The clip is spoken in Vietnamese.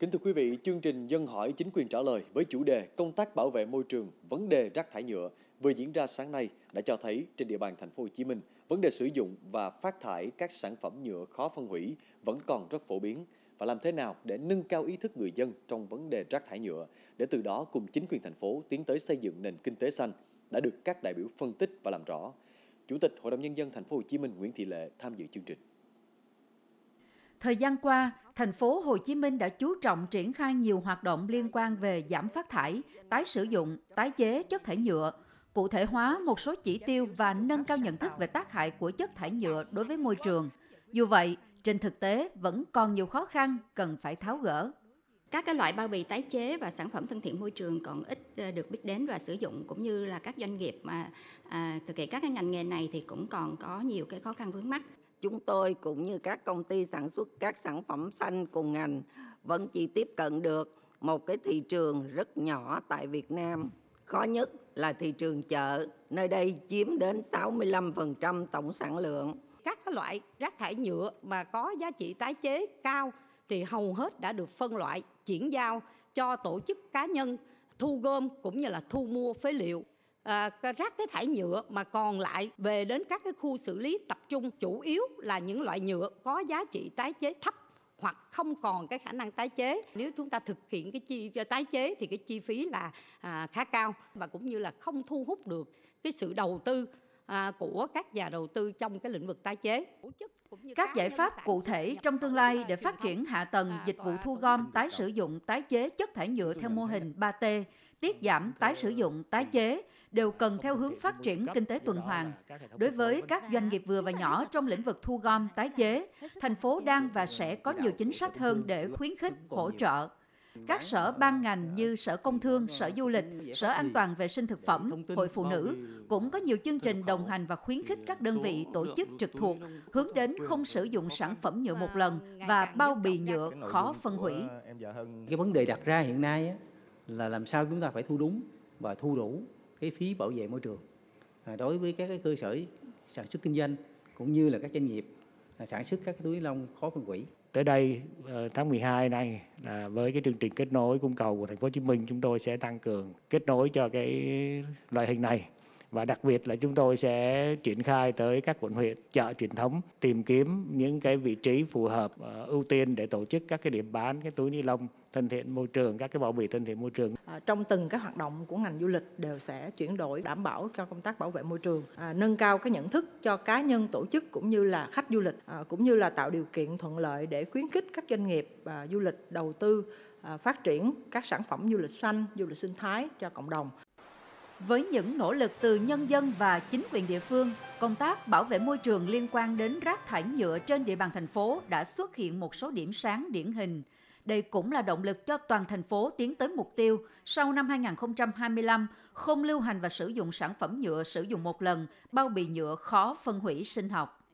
Kính thưa quý vị, chương trình Dân hỏi chính quyền trả lời với chủ đề công tác bảo vệ môi trường, vấn đề rác thải nhựa vừa diễn ra sáng nay đã cho thấy trên địa bàn thành phố Hồ Chí Minh, vấn đề sử dụng và phát thải các sản phẩm nhựa khó phân hủy vẫn còn rất phổ biến và làm thế nào để nâng cao ý thức người dân trong vấn đề rác thải nhựa để từ đó cùng chính quyền thành phố tiến tới xây dựng nền kinh tế xanh đã được các đại biểu phân tích và làm rõ. Chủ tịch Hội đồng nhân dân thành phố Hồ Chí Minh Nguyễn Thị Lệ tham dự chương trình. Thời gian qua, thành phố Hồ Chí Minh đã chú trọng triển khai nhiều hoạt động liên quan về giảm phát thải, tái sử dụng, tái chế chất thải nhựa, cụ thể hóa một số chỉ tiêu và nâng cao nhận thức về tác hại của chất thải nhựa đối với môi trường. Dù vậy, trên thực tế vẫn còn nhiều khó khăn cần phải tháo gỡ. Các cái loại bao bì tái chế và sản phẩm thân thiện môi trường còn ít ờ, được biết đến và sử dụng cũng như là các doanh nghiệp mà à, thực hiện các cái ngành nghề này thì cũng còn có nhiều cái khó khăn vướng mắt. Chúng tôi cũng như các công ty sản xuất các sản phẩm xanh cùng ngành vẫn chỉ tiếp cận được một cái thị trường rất nhỏ tại Việt Nam. Khó nhất là thị trường chợ, nơi đây chiếm đến 65% tổng sản lượng. Các loại rác thải nhựa mà có giá trị tái chế cao thì hầu hết đã được phân loại, chuyển giao cho tổ chức cá nhân thu gom cũng như là thu mua phế liệu à, rác cái thải nhựa mà còn lại về đến các cái khu xử lý tập trung chủ yếu là những loại nhựa có giá trị tái chế thấp hoặc không còn cái khả năng tái chế. Nếu chúng ta thực hiện cái chi tái chế thì cái chi phí là à, khá cao và cũng như là không thu hút được cái sự đầu tư à, của các nhà đầu tư trong cái lĩnh vực tái chế. Các giải pháp cụ thể trong tương lai để phát triển hạ tầng dịch vụ thu gom, tái sử dụng, tái chế chất thải nhựa theo mô hình 3T, tiết giảm, tái sử dụng, tái chế đều cần theo hướng phát triển kinh tế tuần hoàn. Đối với các doanh nghiệp vừa và nhỏ trong lĩnh vực thu gom, tái chế, thành phố đang và sẽ có nhiều chính sách hơn để khuyến khích, hỗ trợ. Các sở ban ngành như Sở Công Thương, Sở Du lịch, Sở An toàn vệ sinh thực phẩm, Hội Phụ nữ cũng có nhiều chương trình đồng hành và khuyến khích các đơn vị tổ chức trực thuộc hướng đến không sử dụng sản phẩm nhựa một lần và bao bì nhựa khó phân hủy. Cái vấn đề đặt ra hiện nay là làm sao chúng ta phải thu đúng và thu đủ cái phí bảo vệ môi trường à, đối với các cái cơ sở sản xuất kinh doanh cũng như là các doanh nghiệp à, sản xuất các cái túi lông khó phân hủy. Tới đây ờ, tháng 12 này là với cái chương trình kết nối cung cầu của thành phố Hồ Chí Minh chúng tôi sẽ tăng cường kết nối cho cái loại hình này và đặc biệt là chúng tôi sẽ triển khai tới các quận huyện chợ truyền thống tìm kiếm những cái vị trí phù hợp ờ, ưu tiên để tổ chức các cái điểm bán cái túi ni lông thân thiện môi trường các cái bảo bì thân thiện môi trường. À, trong từng cái hoạt động của ngành du lịch đều sẽ chuyển đổi đảm bảo cho công tác bảo vệ môi trường à, nâng cao cái nhận thức cho cá nhân tổ chức cũng như là khách du lịch à, cũng như là tạo điều kiện thuận lợi để khuyến khích các doanh nghiệp à, du lịch đầu tư à, phát triển các sản phẩm du lịch xanh du lịch sinh thái cho cộng đồng với những nỗ lực từ nhân dân và chính quyền địa phương, công tác bảo vệ môi trường liên quan đến rác thải nhựa trên địa bàn thành phố đã xuất hiện một số điểm sáng điển hình. Đây cũng là động lực cho toàn thành phố tiến tới mục tiêu sau năm 2025 không lưu hành và sử dụng sản phẩm nhựa sử dụng một lần, bao bì nhựa khó phân hủy sinh học.